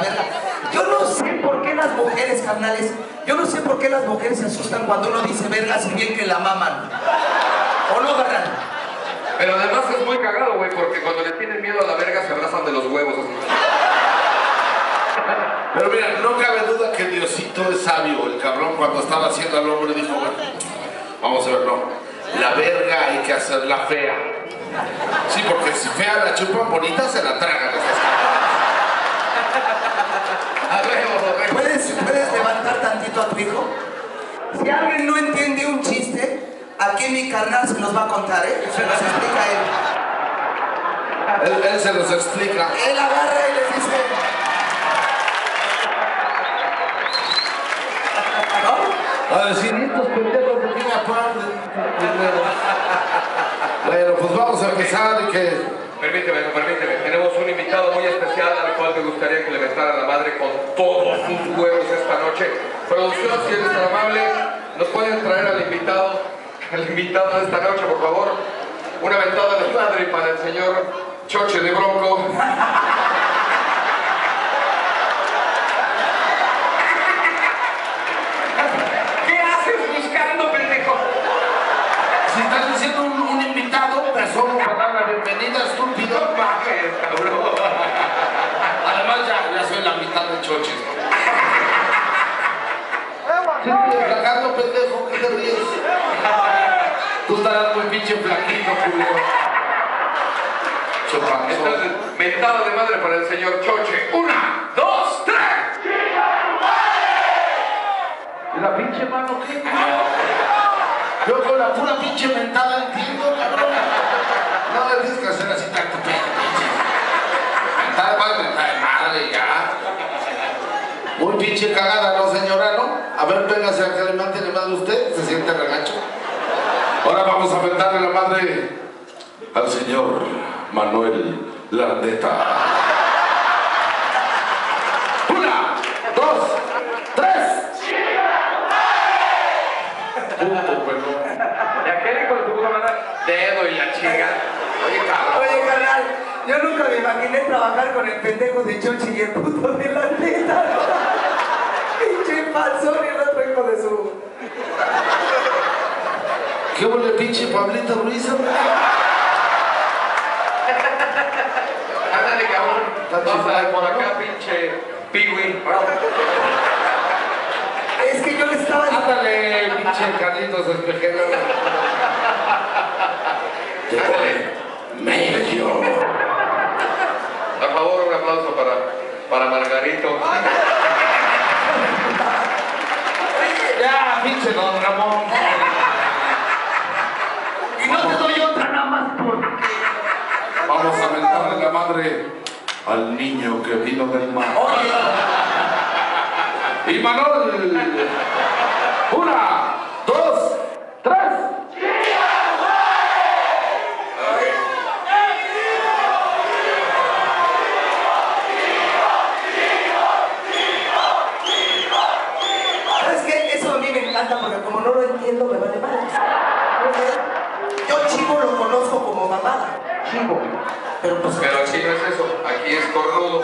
la verga. Yo no sé por qué las mujeres, carnales, yo no sé por qué las mujeres se asustan cuando uno dice verga si bien que la maman. ¿O no, carnal? Pero además es muy cagado, güey, porque cuando le tienen miedo a la verga se abrazan de los huevos. así. Pero mira, no cabe duda que Diosito es sabio. El cabrón cuando estaba haciendo al hombre dijo, bueno, vamos a ver, no. La verga hay que hacerla fea. Sí, porque si fea la chupan bonita, se la tragan. esas a tu hijo? Si alguien no entiende un chiste, aquí mi carnal se los va a contar, ¿eh? Se los explica él. Él, él se los explica. Él agarra y les dice... ¿No? A decir, estos pendejos de qué aparte. Bueno, pues vamos a empezar y que... Permíteme, permíteme. Tenemos un invitado muy especial al cual me gustaría que le besara a la madre con esta noche. Producción, si eres amable, ¿nos pueden traer al invitado, al invitado de esta noche, por favor? Una ventada la madre para el señor Choche de Bronco. ¿Qué haces buscando, pendejo? Si estás diciendo un, un invitado, persona para dar la bienvenida, estúpido. No mames, cabrón. Además ya, ya soy la mitad de choches. Sí, flacando, pendejo, ¿qué te ríes? Tú estarás muy pinche flaquito, culero. Entonces, mentada de madre para el señor Choche. Una, dos, tres. ¿Y la pinche mano qué? Yo con la pura pinche mentada entiendo, cabrón. No le tienes que hacer así tanto pedo, pinche. Mentada más mentada de madre, ya. Muy pinche cagada, ver, véngase a que le mate la madre usted, se siente regacho. Ahora vamos a mentarle la madre al señor Manuel Landeta. Una, dos, tres. Punto, bueno. Y aquel de tu puta madre, dedo y la chinga. Oye, cabrón. Oye, carnal, yo nunca me imaginé trabajar con el pendejo de Chochi y el puto de la panzón y el otro hijo de su... ¿Qué huele pinche Pablito Ruiz? hombre? Ándale, cabrón. A ver por ¿no? acá, pinche piwi. Es que yo le estaba... Ándale, pinche Carlitos Espejero. Ándale. Medio. Por favor, un aplauso para, para Margarito. Ya, pinche don Ramón. Y no te doy otra nada más por... Vamos a mentarle la madre al niño que vino del mar. Y Manol. Una, dos, tres. ¿Sabes qué? Eso a mí me encanta porque como no lo entiendo me vale mal. Yo chivo lo mamada. Chivo. Pero pues... Pero aquí no es eso, aquí es cornudo.